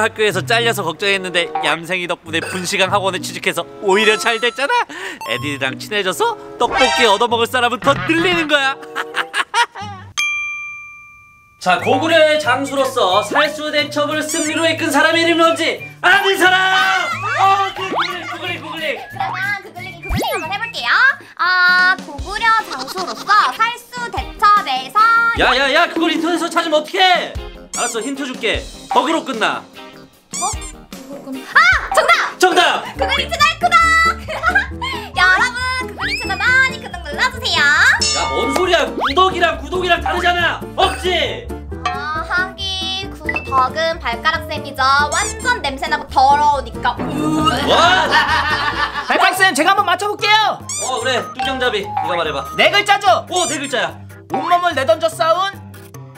학교에서 잘려서 걱정했는데 얌생이 덕분에 분시강 학원에 취직해서 오히려 잘 됐잖아 애들이랑 친해져서 떡볶이 얻어먹을 사람은 더 늘리는 거야 자 고구려의 장수로서 살수된 첩을 승리로 이끈 사람의 이름이 뭔지 아는 사람! 어, 그 구글링 구글링 구글링 그러면 그글링이 그글링 한번 해볼게요. 아 고구려 장수로서 살수 대첩에서 야야야 그걸 인터넷에서 찾으면 어떡해 알았어 힌트 줄게 덕으로 끝나 어? 그거군. 아 정답! 정답! 그글링 채널 구독! 여러분 그글링 채널 많이 구독 눌러주세요. 야 뭔 소리야 구독이랑 구독이랑 다르잖아 없지? 아 하긴 구덕은 발가락 쌤이죠. 완전 냄새나고 더러우니까. 와! 발광쌤 제가 한번 맞춰볼게요 어 그래 뚜정잡이 네가 말해봐 네 글자죠 오네 글자야 온몸을 내던져 싸운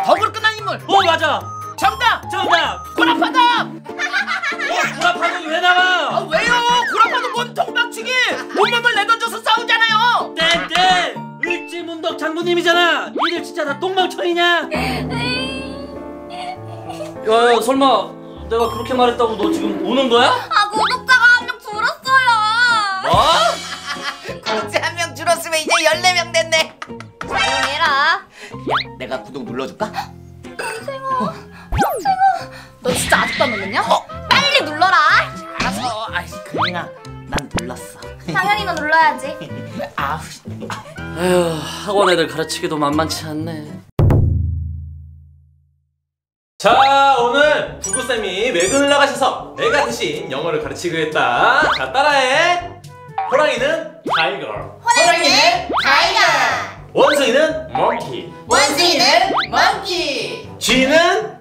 덕으로 끝난 인물 오 맞아 정답 정답 구라파다 어 구라파는 왜 나와 아 왜요 구라파도 뭔 통박치기 온몸을 내던져서 싸우잖아요 땡땡 을지문덕 장군님이잖아 니들 진짜 다 똥망청이냐 야야 설마 내가 그렇게 말했다고 너 지금 우는 거야? 아 구독자가 한 명 줄었어요. 뭐? 구독자 한 명 줄었으면 이제 14명 됐네 조용해라. 야 내가 구독 눌러줄까? 학원 애들 가르치기도 만만치 않네. 자 오늘 구구쌤이 외근을 나가셔서 내가 대신 영어를 가르치겠다. 자 따라해. 호랑이는 tiger 호랑이는 tiger. 원숭이는 monkey 원숭이는 monkey. 쥐는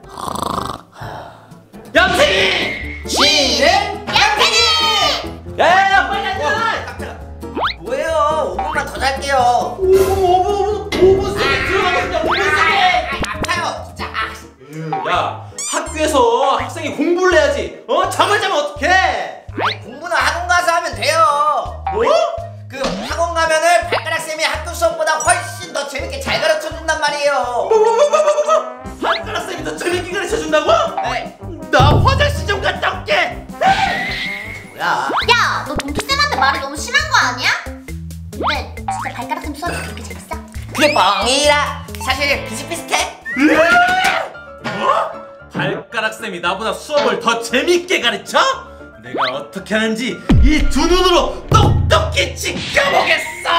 얌생이. 쥐는 양팽이. 야야야 빨리 앉아. 뭐예요? 5분만 더 잘게요 학생이 공부를 해야지 어? 잠을 자면 어떡해 아이 공부는 학원 가서 하면 돼요 뭐? 그 학원 가면은 발가락 쌤이 학교 수업보다 훨씬 더 재밌게 잘 가르쳐 준단 말이에요. 발가락 쌤이 더 재밌게 가르쳐 준다고? 네. 나 화장실 좀 갔다 올게 뭐야? 야, 너 동키 쌤한테 말이 너무 심한 거 아니야? 근데 진짜 발가락 쌤 수업이 그렇게 재밌어? 그게 뻥이라. 사실 비슷비슷해. 뭐? 발가락 쌤이 나보다 수업을 더 재밌게 가르쳐? 내가 어떻게 하는지 이 두 눈으로 똑똑히 지켜보겠어!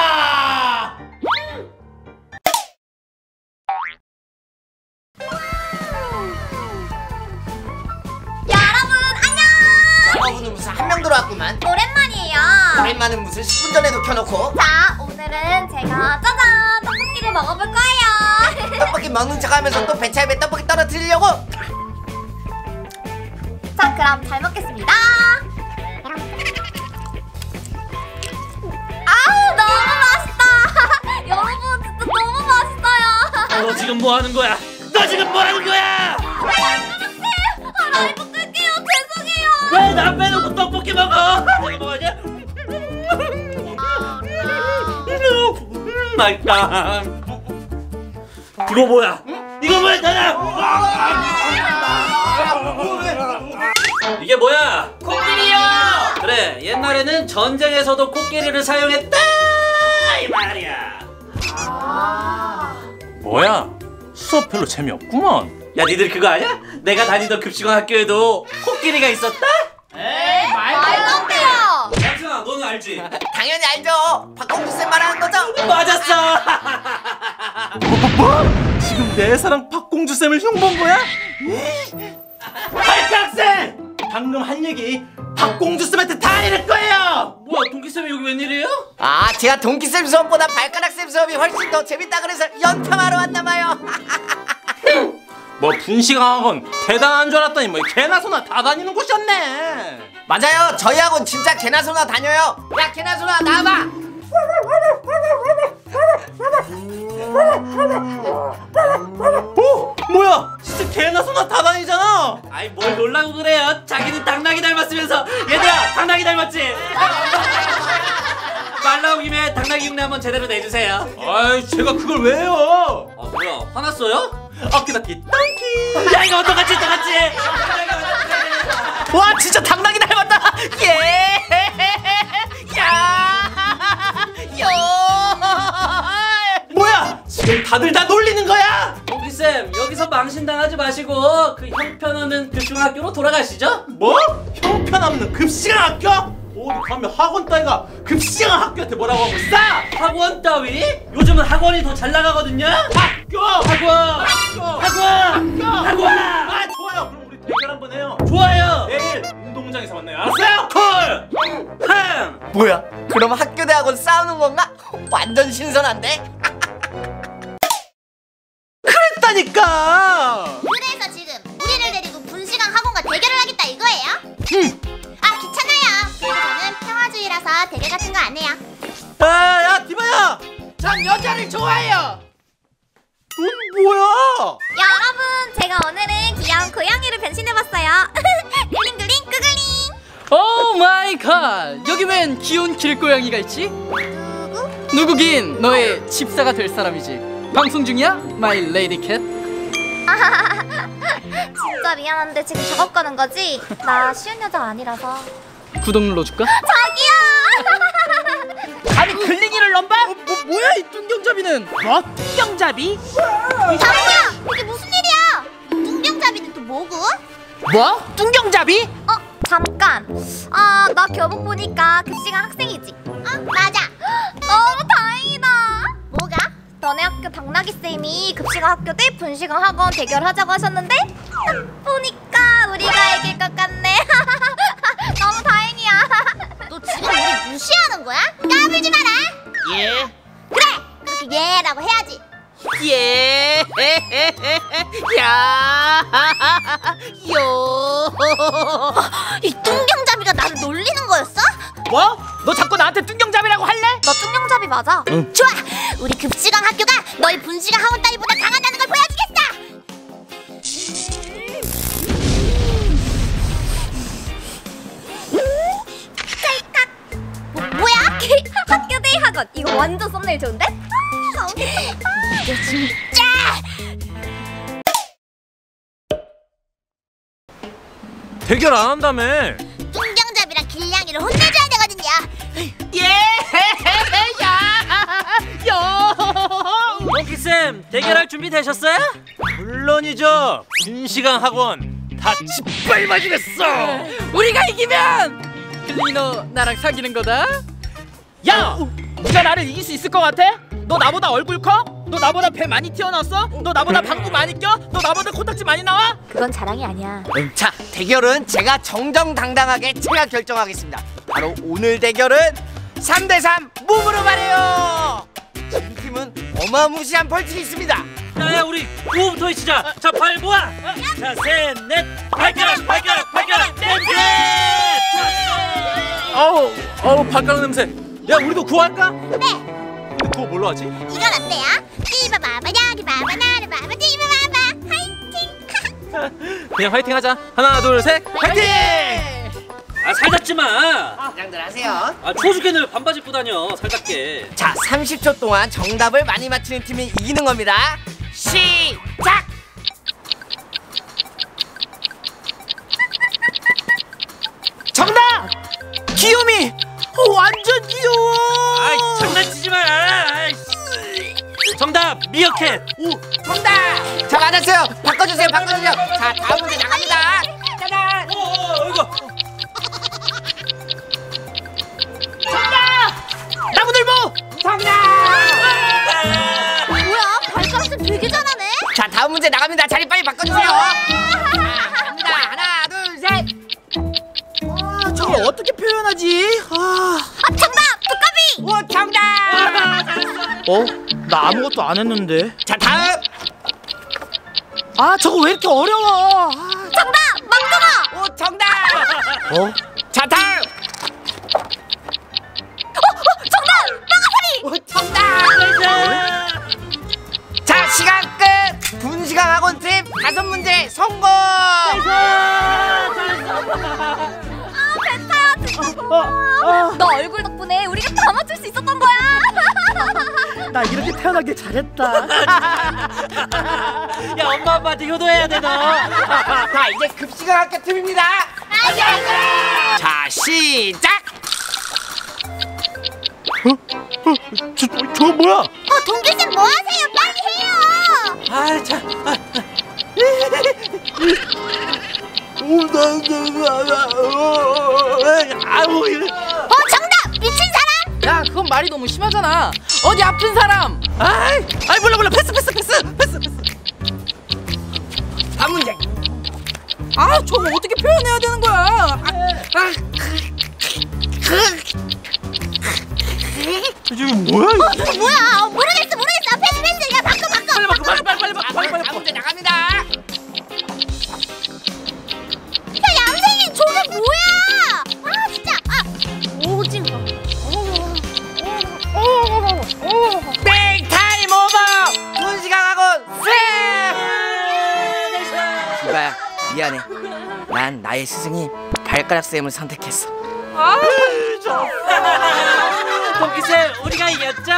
여러분 안녕. 여러분은 무슨 한 명 들어왔구만. 오랜만이에요. 오랜만은 무슨 10분 전에도 켜놓고 자, 오늘은 제가 짜잔 떡볶이를 먹어볼 거예요. 떡볶이 먹는 척 하면서 또 배차에 떡볶이 떨어뜨리려고. 자, 그럼 잘 먹겠습니다. 아, 너무 맛있다. 여러분 진짜 너무 맛있어요. 너 지금 뭐 하는 거야? 너 지금 뭐 하는 거야? 아, 라이브 끌게요. 죄송해요. 왜나 빼놓고 떡볶이 먹어? 내가 뭐하냐? 음, 맛있다. 이거 뭐야? 이거 뭐야, 다나? 이게 뭐야? 코끼리요. 그래, 옛날에는 전쟁에서도 코끼리를 사용했다 이 말이야. 뭐야? 수업 별로 재미없구먼 야, 니들 그거 아냐? 내가 다니던 급식원 학교에도 코끼리가 있었다? 에이 말도 안 돼요. 양승아, 너는 알지? 당연히 알죠. 박공주 쌤 말하는 거죠. 맞았어. 뭐? 지금 내 사랑 박공주 쌤을 흉본 거야? 발가락쌤! 방금 한 얘기 박공주 쌤한테 다 이럴 거예요! 뭐야, 동기 쌤이 여기 웬일이에요? 아 제가 동키 쌤 수업보다 발가락 쌤 수업이 훨씬 더 재밌다 그래서 연탐하러 왔나봐요. 뭐 분식학원 대단한 줄 알았더니 뭐 개나 소나 다 다니는 곳이었네 맞아요. 저희 학원 진짜 개나 소나 다녀요. 야 개나 소나 나와봐. 오! 뭐야 진짜 개나 소나 다 다니잖아 아이 뭘 놀라고 그래요? 자기는 당나귀 닮았으면서 얘들아 당나귀 닮았지? 말 나온 김에 당나귀 흉내 한번 제대로 내주세요. 아이 제가 그걸 왜 해요 아 뭐야 화났어요? 아끼다끼 똥키 야 이거 어떡하지 어떡하지? 와 진짜 당나귀 닮았다 예! 야! 요! 뭐야 지금 다들 나 놀리는 거야? 고기쌤 여기서 망신당하지 마시고 그 형편없는 그 중학교로 돌아가시죠 뭐? 형편없는 급식왕 학교? 어디 가면 학원 따위가 급식왕 학교한테 뭐라고 하고 있어? 학원 따위? 요즘은 학원이 더 잘 나가거든요 학교! 학원 학원! 학원 학원! 아 좋아요 한번 해요 좋아요 내일 운동장에서 만나요 알았어요? 콜! 햄! 뭐야 그럼 학교 대학원 싸우는 건가? 완전 신선한데? 그랬다니까 그래서 지금 우리를 데리고 분식왕 학원과 대결을 하겠다 이거예요? 아 귀찮아요. 그리고 저는 평화주의라서 대결 같은 거 안 해요. 야야 디바야 전 여자를 좋아해요 넌 뭐야 여러분, 제가 오늘은 귀여운 고양이로 변신해봤어요. 글링글링 끄글링. Oh my God! 여기 웬 귀여운 길고양이가 있지? 누구? 누구긴 너의 집사가 될 사람이지 방송 중이야? my lady cat? 진짜 미안한데 지금 작업 가는 거지? 나 쉬운 여자 아니라서. 구독 눌러줄까? 자기야! 글링이를 넘봐? 뭐, 뭐야 이 뚱경잡이는 뭐? 뚱경잡이? 자기야! 이게 무슨 일이야? 뚱병잡이는 또 뭐고? 뭐? 뚱경잡이? 어, 잠깐. 아, 나 교복 보니까 급식한 학생이지. 아, 맞아. 너무 다행이다. 뭐가? 너네 학교 당나귀 쌤이 급식한 학교 대 분식한 학원 대결하자고 하셨는데 딱 보니까 우리가 이길 것 같네. 너 지금 우리 무시하는 거야? 까불지 마라. 예 그래, 그렇게 예라고 해야지. 예. 야. 요. 이 뚱병잡이가 나를 놀리는 거였어? 뭐? 너 자꾸 나한테 뚱경잡이라고 할래? 너 뚱병잡이 맞아? 좋아! 우리 급식왕 학교가 너희 분식왕 학원 따위보다 강하다는 걸 보여 학교 대회 학원 이거 완전 썸네일 좋은데? 아. 이게 진짜! 대결 안 한다며 뚱병잡이랑 길냥이를 혼내줘야 되거든요 예. 야. 요. 고기쌤 대결할 준비 되셨어요? 물론이죠 분식왕 학원 다 짓밟아주겠어 우리가 이기면 클리 너 나랑 사귀는 거다? 야. 네가 나를 이길 수 있을 것 같아? 너 나보다 얼굴 커? 너 나보다 배 많이 튀어나왔어? 너 나보다 방구 많이 껴? 너 나보다 코딱지 많이 나와? 그건 자랑이 아니야 자, 대결은 제가 정정당당하게 제가 결정하겠습니다. 바로 오늘 대결은 3대3 몸으로 말해요. 진 팀은 어마무시한 벌칙이 있습니다. 야야 우리 구호부터 외치자 자발 모아 자셋넷 발가락 발가락 발가락 냄새 어우 어우 발가락 냄새 야 우리도 구할까? 네 근데 구호 뭘로 하지? 이건 어때요? 띠바바바 야기바바 나르바바 띠바바바 화이팅! 그냥 화이팅 하자 하나 둘셋 화이팅! 아 살닿지 마아 장들 하세요. 초죽에는 반바지 입고 다녀 살갑게 자, 30초 동안 정답을 많이 맞히는 팀이 이기는 겁니다. 시작! 정답! 귀요미! 어, 완전 귀여워! 아이 장난치지 마 아이, 정답 미어캣 오, 정답! 자, 맞았어요. 바꿔주세요, 바꿔주세요. 자, 다음 문제 나갑니다. 짜잔! 어, 어, 이거 나무늘보! 정답! 뭐야? 발가락쌤 되게 잘하네? 자, 다음 문제 나갑니다. 자리 빨리 바꿔주세요. 어? 나 아무것도 안 했는데. 자, 다음. 아, 저거 왜 이렇게 어려워? 아, 정답! 망둥어! 오, 정답! 어? 태어나길 잘했다. 야 엄마 아빠한테 효도해야 돼 너 자, 이제 급식을 학교 팀입니다. 안녕 시작. 저, 저 뭐야? 어 동규 쌤 뭐 하세요? 빨리 해요. 아, 자. 아, 아우, 이거. 어 정답 미친 사람. 야 그건 말이 너무 심하잖아 어디 아픈 사람 아이, 아이 몰라 몰라 패스 패스 패스 패스 패스. 다음 문제. 아 저거 어떻게 표현해야 되는 거야 아, 지금 뭐야? 이거? 어 뭐야? 어, 모르겠어 모르겠어. 패스 패스. 야 바꿔 바꿔. 빨리 바꿔 빨리 빨리 빨리 빨리 빨리 빨리. 다음 문제 나갑니 난 나의 스승인 발가락 쌤을 선택했어. 동기쌤 우리가 이겼죠?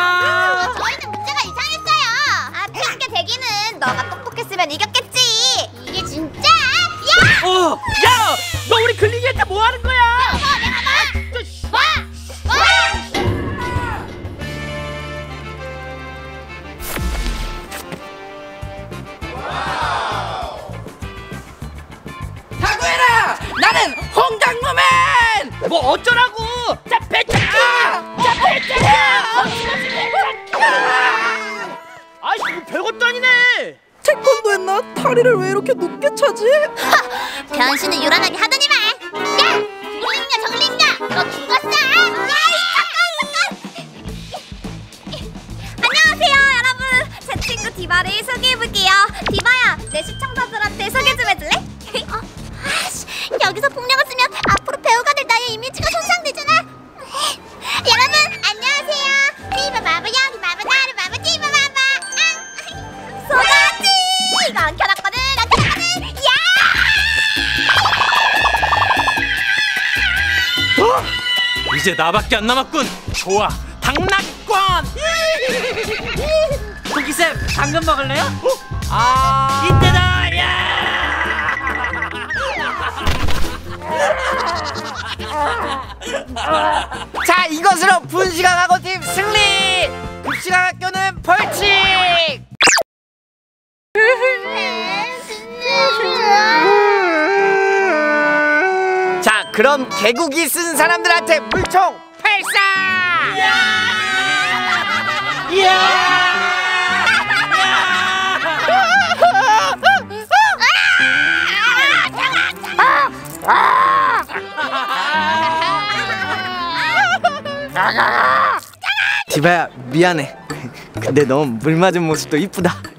다리를 왜 이렇게 높게 차지? 변신을 요란하게 하더니 말. 야! 저글링냐 저글링냐? 너 죽었어? 야! 안녕하세요 여러분. 제 친구 디바를 소개해볼게요. 디바야, 내 시청자들한테 소개 좀 해줄래? 어, 아씨, 여기서 폭력을 이제 나밖에 안 남았군. 좋아, 당락권. 동기쌤, 당근 먹을래요? 아 이때다! 야! 자 이것으로 분시간 학원팀 승리. 급시간 학교는 벌칙. 그럼 개구기 쓴 사람들한테 물총 발사. 디바야 미안해. 근데 너물 맞은 모습도 이쁘다.